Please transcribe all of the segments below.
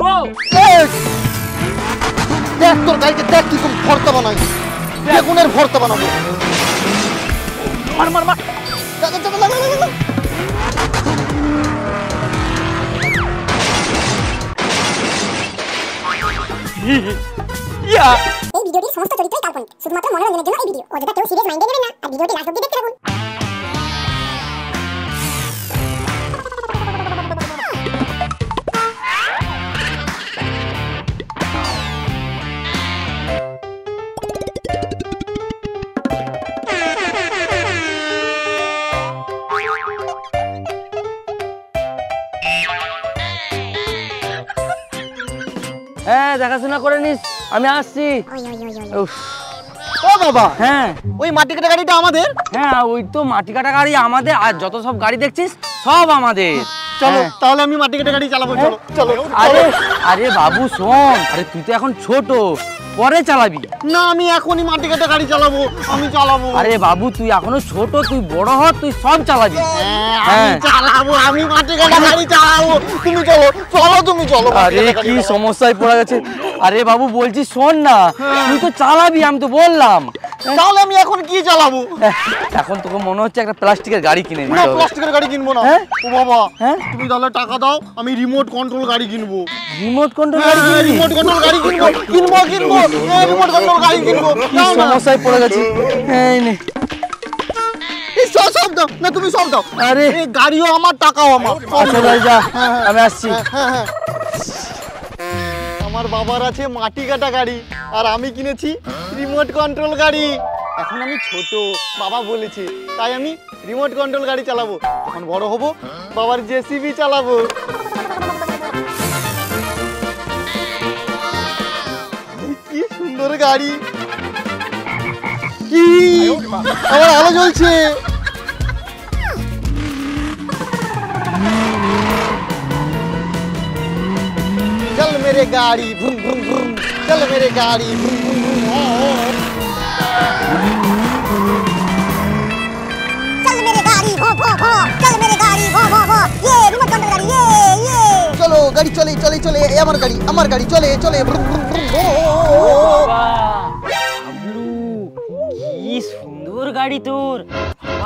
গো দেখ তোর গাড়িকে দেখ কি কোন ভর্তা বানাই বেগুনের ভর্তা বানাবো মার মার মার লাগা, লাগা, লাগা, লাগা, লাগা। ইয়া এই ভিডিওটির সমস্ত চরিত্রই কাল্পনিক। শুধুমাত্র মনোরঞ্জনের জন্য এই ভিডিও। অযথা কেউ সিরিয়াস মাইন্ডে নেবেন না আর ভিডিওটি লাস্ট অব্দি দেখতে থাকুন হ্যাঁ দেখাশোনা করে নিস। আমি আসছি। ও বাবা হ্যাঁ। ওই মাটি কাটা গাড়িটা আমাদের? হ্যাঁ ওই তো মাটি কাটা গাড়ি আমাদের আর যত সব গাড়ি দেখছিস সব আমাদের। চলো হ্যাঁ। তাহলে আমি মাটি কাটা গাড়ি চালাবো চলো চলো আরে আরে বাবু শোন আরে তুই তো এখন ছোট। পরে চালাবি। না আমি এখনই মাটি কাটা গাড়ি চালাবো আমি চালাবো। আরে বাবু তুই এখনও ছোট তুই বড় হ তুই সব চালাবি। হ্যাঁ, হ্যাঁ। আমি চালাবো আমি মাটি কাটা গাড়ি চালাবো। তুমি চলো চলো তুমি চলো আরে কি সমস্যায় পড়ে গেছে। আরে বাবু বলছি শোন না তুই তো চালাবি আমি তো বললাম। তাহলে আমি এখন কি চালাবো? এখন তোকে মনে হচ্ছে একটা প্লাস্টিকের গাড়ি কিনে না প্লাস্টিকের গাড়ি কিনবো না। হ্যাঁ? ও বাবা হ্যাঁ? তুমি তাহলে টাকা দাও আমি রিমোট কন্ট্রোল গাড়ি কিনবো। রিমোট কন্ট্রোল গাড়ি কিনবি? রিমোট কন্ট্রোল গাড়ি কিনবো কিনবো কিনবো। রিমোট কন্ট্রোল গাড়ি কিনবো। সমস্যায় পড়ে গেছি। এই নে। সব সব দাও। না তুমি সব দাও। আরে। গাড়িও আমার টাকাও আমার। আচ্ছা ভাই যা। হ্যাঁ, হ্যাঁ। আমি আসছি। হ্যাঁ, হ্যাঁ, হ্যাঁ। আমার বাবার আছে মাটি কাটা গাড়ি আর আমি কিনেছি রিমোট কন্ট্রোল গাড়ি। এখন আমি ছোট, বাবা বলেছে, তাই আমি রিমোট কন্ট্রোল গাড়ি চালাবো। এখন বড় হব, বাবার জেসিবি চালাবো। কি সুন্দর গাড়ি। কি? আমার আলো জ্বলছে। मेरे गाड़ी भूम भूम भूम चल मेरे गाड़ी भूम भूम भूम ओ, ओ, ओ। चल मेरे गाड़ी भो भो भो चल मेरे गाड़ी भो भो भो ये रिमोट कंट्रोल गाड़ी ये ये চলো গাড়ি চলে চলে চলে এ আমার গাড়ি আমার গাড়ি চলে চলে ভ্রুম, ভ্রুম, ভ্রুম, ও, ও, ও, ও। হাবলু কি সুন্দর গাড়ি তোর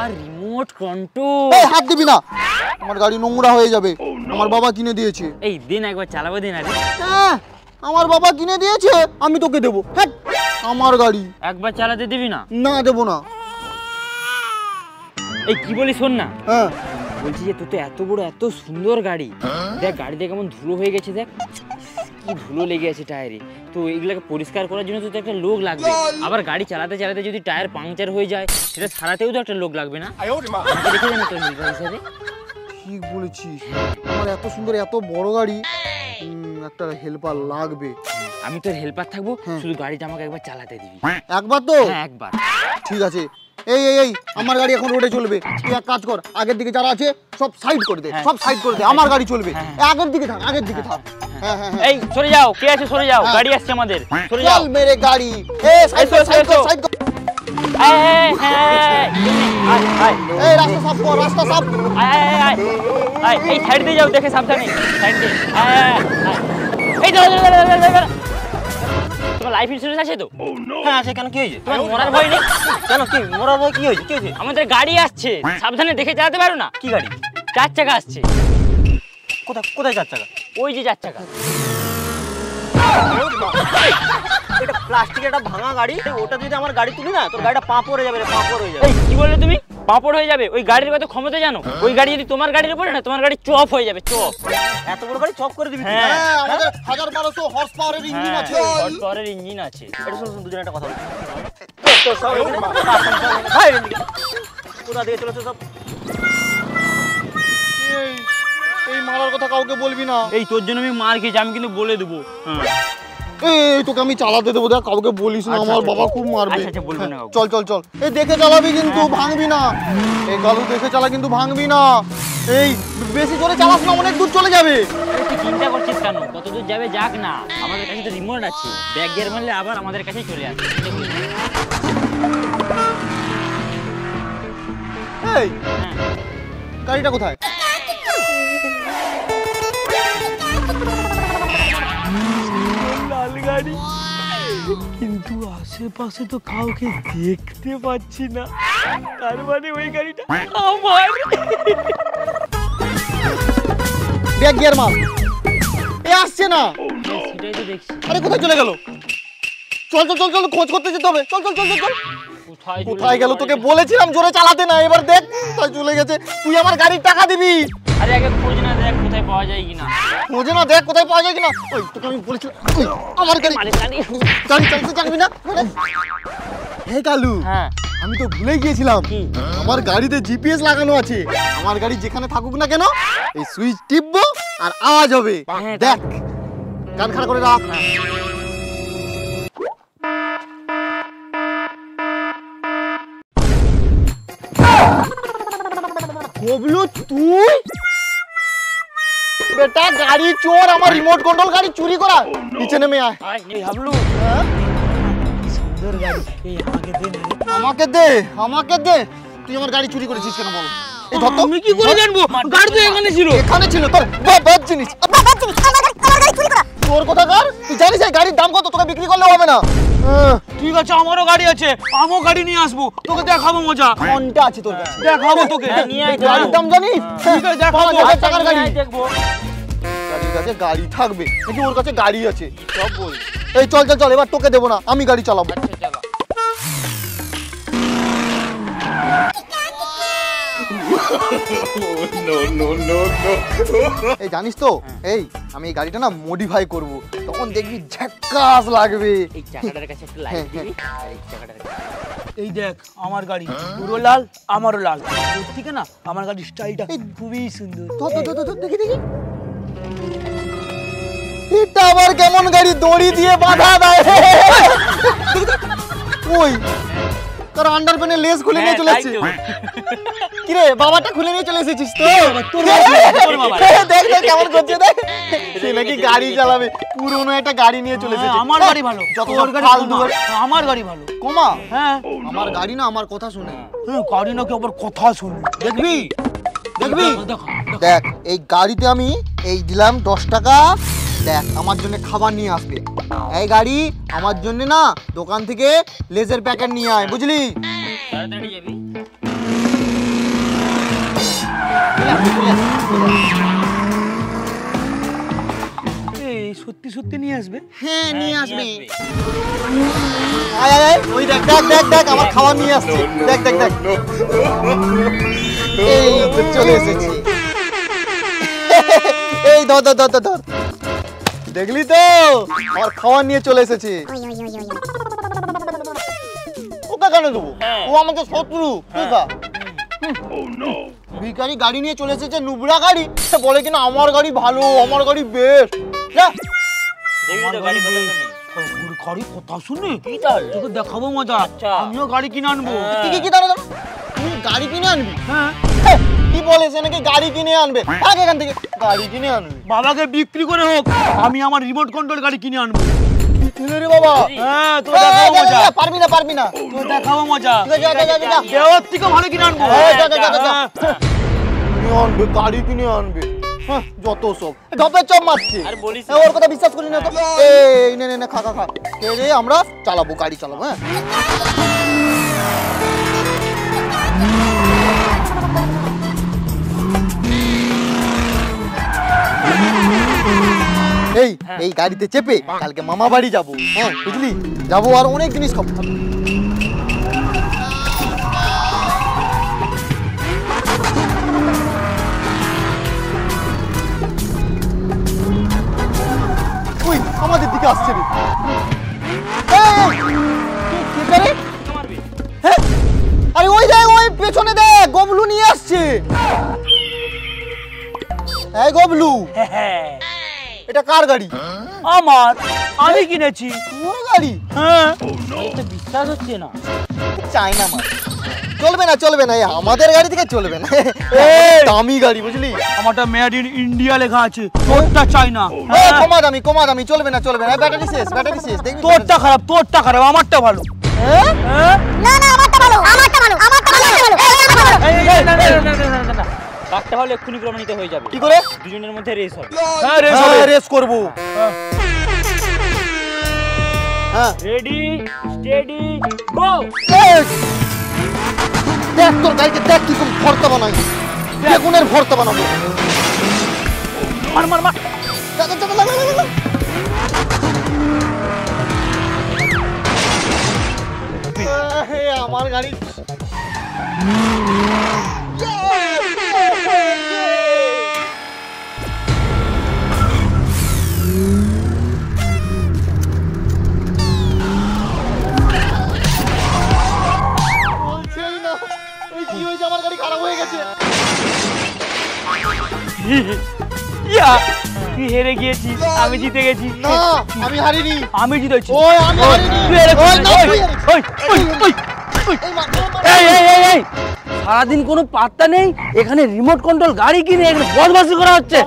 আর রিমোট কন্ট্রোল এই হাত দিবি না আমার গাড়ি নোংরা হয়ে যাবে আমার বাবা কিনে দিয়েছে। এই দিন একবার চালাবো দিন আরে। আহ, আমার বাবা কিনে দিয়েছে আমি তোকে দেবো। হ্যাঁ আমার গাড়ি। একবার চালাতে দিবি না? না দেবো না। এই কি বলি শোন না। হ্যাঁ। বলছি যে তোর তো এত বড় এত সুন্দর গাড়ি। দেখ গাড়িতে কেমন ধুলো হয়ে গেছে দেখ। কি ধুলো লেগে আছে টায়ারে। তো এগুলোকে পরিষ্কার করার জন্য তো একটা লোক লাগবে। আবার গাড়ি চালাতে চালাতে যদি টায়ার পাংচার হয়ে যায় সেটা সারাতেও তো একটা লোক লাগবে না? দেখে জানো তোর হিসাবে ঠিক বলেছিস আমার এত সুন্দর এত বড় গাড়ি একটা হেল্পার লাগবে আমি তোর হেল্পার থাকব হ্যাঁ। শুধু গাড়িটা আমাকে একবার চালাতে দিবি একবার তো হ্যাঁ একবার ঠিক আছে এই এই এই আমার গাড়ি এখন রোডে চলবে তুই এক কাজ কর আগের দিকে যারা আছে সব সাইড করে দে হ্যাঁ। সব সাইড করে দে আমার গাড়ি চলবে হ্যাঁ, আগের দিকে থাক আগের দিকে থাক হ্যাঁ হ্যাঁ হ্যাঁ এই সরে যাও কে আছে সরে যাও হ্যাঁ। গাড়ি আসছে আমাদের সরে যাও চল মেরে গাড়ি এ সাইড কর সাইড কর সাইড কর আয়, এই রাস্তা সাফ কর রাস্তা সাফ। আয়, এই সাইড দিয়ে যাও দেখে সাবধানে। সাইড দিয়ে। এই দাঁড়া, দাঁড়া। তোমার লাইফ ইন্স্যুরেন্স আছে তো? হ্যাঁ আছে কেন কি হয়েছে? তোমার মরার ভয় নেই? কেন কি? মোরার ভয় কি হয়েছে? কি হয়েছে? আমাদের গাড়ি আসছে। সাবধানে দেখে চালাতে পারো না? কি গাড়ি? চার চাকা আসছে। কোথায় কোথায় চার চাকা? ওই যে চার চাকা। এটা প্লাস্টিকের একটা ভাঙা গাড়ি। ওটা যদি আমার গাড়ি তুলি না তোর গাড়িটা পাঁপ পড়ে যাবে পড়ে যাবে। কি বললে তুমি? পাপড় হয়ে যাবে ওই গাড়ির কত ক্ষমতা জানো? ওই গাড়ি যদি তোমার গাড়ির উপরে না তোমার গাড়ি চপ হয়ে যাবে চপ। এত বড় গাড়ি চপ করে দিবি হ্যাঁ। হ্যাঁ? আমাদের হাজার বারোশো হর্স পাওয়ারের ইঞ্জিন আছে। হর্স পাওয়ারের ইঞ্জিন আছে। এটা শুন শুন দুজনে একটা কথা বলি। তোর সব। ভাই। কোথা দিয়ে চলেছে সব? এই এই মারার কথা কাউকে বলবি না। এই তোর জন্য আমি মার খেয়েছি আমি কিন্তু বলে দেবো। হ্যাঁ। এই তোকে আমি চালাতে দেবো দেখ কাউকে বলিস না আচ্ছা, আমার আচ্ছা, বাবা খুব মারবে। আচ্ছা, না চল চল চল। এই দেখে চালাবি কিন্তু ভাঙবি না। এই গালু দেখে চালা কিন্তু ভাঙবি না। এই বেশি জোরে চালাস না অনেক দূর চলে যাবে। চিন্তা করছিস কেন? কত দূর যাবে যাক না। আমাদের কাছে তো রিমোট আছে। ব্যাগ গিয়ার মারলে আবার আমাদের কাছেই চলে আসবে। এই গাড়িটা কোথায়? কিন্তু আশেপাশে তো কাউকে দেখতে পাচ্ছি না। তার মানে ওই গাড়িটা আমার। ব্যাগ গিয়ার মাল। এ আসছে না। সেটাই তো দেখছি। আরে কোথায় চলে গেল? চল চল চল চল খোঁজ করতে যেতে হবে। চল চল চল চল কোথায় গেল? গেলো? তোকে বলেছিলাম জোরে চালাতে না এবার দেখ কোথায় চলে গেছে। তুই আমার গাড়ির টাকা দিবি। আরে আগে খোঁজ না দেখ কোথায় পাওয়া যায় কিনা। খোঁজে না দেখ কোথায় পাওয়া যায় কিনা। ওই তোকে আমি বলেছিলাম আমার গাড়ি। মানে গাড়ি গাড়ি চালাতে জানবি না। হে কালু হ্যাঁ। আমি তো ভুলে গিয়েছিলাম। আমার গাড়িতে জিপিএস লাগানো আছে। আমার গাড়ি যেখানে থাকুক না কেন এই সুইচ টিপবো আর আওয়াজ হবে। হ্যাঁ, দেখ। কান খাড়া করে রাখ। কবলু তুই? বেটা গাড়ি চোর আমার রিমোট কন্ট্রোল গাড়ি চুরি করা নিচে নেমে আয় আয়, এই হাবলু? সুন্দর গাড়ি এই আমাকে দে আমাকে দে আমাকে দে। তুই আমার গাড়ি চুরি করেছিস কেন বল? এই ধর তো। আমি কি করে জানব? গাড়ি তো এখানে ছিল। এখানে ছিল তোর বাবার জিনিস। বাবা তুমি আমার গাড়ি আমার গাড়ি চুরি করা। তোর কোথাকার তুই জানিস এই গাড়ির দাম কত? তোকে বিক্রি করলে হবে না। ঠিক আছে আমারও গাড়ি আছে। আমিও গাড়ি নিয়ে আসব। তোকে দেখাবো মজা। ঘণ্টা আছে তোর কাছে। দেখাবো তোকে। হ্যাঁ, নিয়ে আয়, গাড়ির দাম জানিস? ঠিক আছে, দেখাবো। টাকার গাড়ি। দেখব। গাড়ির কাছে গাড়ি থাকবে। নাকি ওর কাছে গাড়ি আছে। সব বল। এই চল চল চল এবার তোকে দেবো না আমি গাড়ি চালাবো। আচ্ছা এই জানিস তো? এই আমি এই গাড়িটা না মডিফাই করব। তখন দেখবি ঝাক্কাস লাগবে। এই চাকাটার কাছে একটা লাইট দিবি এই চাকাটার এই দেখ আমার গাড়ি। পুরো লাল আমারও লাল। থেকে না আমার গাড়ির স্টাইলটা খুবই সুন্দর। দেখি দেখি। এটা আবার কেমন গাড়ি দড়ি দিয়ে বাঁধা দেয়। ওই তোর লেস খুলে নিয়ে হ্যাঁ, চলে বাবাটা খুলে নিয়ে চলে এসেছিস তো। দেখ দেখ কেমন করছে দেখ। সে নাকি গাড়ি চালাবে। পুরোনো একটা গাড়ি নিয়ে চলে হ্যাঁ, এসেছে। আমার গাড়ি ভালো। যত ফালতু। আমার গাড়ি ভালো। কমা? হ্যাঁ। আমার গাড়ি না আমার কথা শুনে। হ্যাঁ, গাড়ি নাকি আবার কথা শুনি। দেখবি? দেখবি? দেখ এই গাড়িতে আমি এই দিলাম দশ টাকা। দেখ আমার জন্য খাবার নিয়ে আসবে। এই গাড়ি আমার জন্য না দোকান থেকে লেজের প্যাকেট নিয়ে আয় বুঝলি? এই সত্যি সত্যি নিয়ে আসবে? হ্যাঁ নিয়ে আসবে। আয় আয় আয় ওই দেখ দেখ দেখ দেখ আমার খাবার নিয়ে আসছে। দেখ দেখ দেখ। এই চলে এসেছি। এই ধর ধর ধর, ধর। দেখলি তো? আমার খাবার নিয়ে চলে এসেছে। ওকে কেন দেবো? হ্যাঁ। ও আমাকে শত্রু তুই খা। হুম। গাড়ি নিয়ে চলে এসেছে নুবড়া গাড়ি। বলে কিনা আমার গাড়ি ভালো আমার গাড়ি বেস্ট গাড়ি কথা শুনে তোকে দেখাবো মজা। আচ্ছা। আমিও গাড়ি কিনে আনব। হ্যাঁ। কি কি কি দাঁড়া দাঁড়া তুই গাড়ি কিনে আনবি? হ্যাঁ। কি বলে সে নাকি গাড়ি কিনে আনবে? ভাগ এখান থেকে গাড়ি কিনে আনবে। বাবাকে বিক্রি করে হোক আমি আমার রিমোট কন্ট্রোল গাড়ি কিনে আনব। রে বাবা। হ্যাঁ তো মজা। পারবি না পারবি না। তো মজা। দেওয়ার থেকে ভালো কিনে আনব। হ্যাঁ। কিনে আনবে গাড়ি কিনে আনবে। হ্যাঁ, যত সব। ঢপের চপ মারছে। আর বলিস এ, ওর কথা বিশ্বাস করি না তো। এই নে নে নে খা খা খা। আমরা? চালাবো গাড়ি চালাবো হ্যাঁ। এই এই গাড়িতে চেপে কালকে মামা বাড়ি যাব। হ্যাঁ বুঝলি? যাব আর অনেক জিনিস খাব। আমাদের দিকে আসছে রে। এই, কে- কে রে? হ্যাঁ? আরে ওই দেখ ওই পেছনে দেখ গবলু নিয়ে আসছে। এই গবলু। হ্যাঁ। এটা কার গাড়ি আমার আমি কিনেছি তোর গাড়ি হ্যাঁ বিশ্বাস হচ্ছে না চায়না মাল চলবে না চলবে না আমাদের গাড়ি থেকে চলবে না! দামি গাড়ি বুঝলি আমারটা মেড ইন ইন্ডিয়া লেখা আছে তোরটা চাই না এ, কমা দামি কমা দামি চলবে না চলবে না ব্যাটারি শেষ ব্যাটারি শেষ দেখবি তোরটা খারাপ তোরটা খারাপ আমারটা ভালো হ্যাঁ? হ্যাঁ না না আমারটা ভালো আমারটা ভালো আমারটা ভালো এই, আমারটা ভালো কাকটা হলে এক্ষুনি প্রমাণিত হয়ে যাবে। কি করে? দুজনের মধ্যে রেস হবে। হ্যাঁ রেস হ্যাঁ, হবে। রেস করব। হ্যাঁ। Ready steady go! দেখ তোর গাড়িকে দেখ কি কোন ভর্তা বানাই বেগুনের ভর্তা বানাবো। মার মার মার। যা, যা, যা। এ, আমার গাড়ি। তুই হেরে গিয়েছিস আমি জিতে গেছি না আমি হারিনি আমি জিতেছি ওই আমি হারিনি তুই হেরে গেছিস। ওই, ওই, ওই, ওই, ওই। এই মা- মা- মা- এই এই এই এই সারাদিন কোনো পাত্তা নেই এখানে রিমোট কন্ট্রোল গাড়ি কিনে এখানে বদমাসি করা হচ্ছে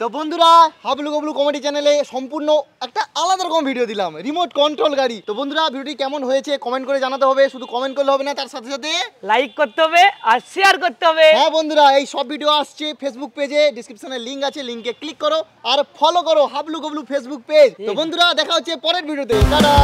তো বন্ধুরা হাবলু গবলু কমেডি চ্যানেলে সম্পূর্ণ একটা আলাদা রকম ভিডিও দিলাম। রিমোট কন্ট্রোল গাড়ি। তো বন্ধুরা ভিডিওটি কেমন হয়েছে কমেন্ট করে জানাতে হবে শুধু কমেন্ট করলে হবে না তার সাথে সাথে লাইক করতে হবে আর শেয়ার করতে হবে। হ্যাঁ বন্ধুরা এই সব ভিডিও আসছে ফেসবুক পেজে ডিসক্রিপশনে লিংক আছে লিংকে ক্লিক করো আর ফলো করো হাবলু গবলু ফেসবুক পেজ তো বন্ধুরা দেখা হচ্ছে পরের ভিডিওতে টাটা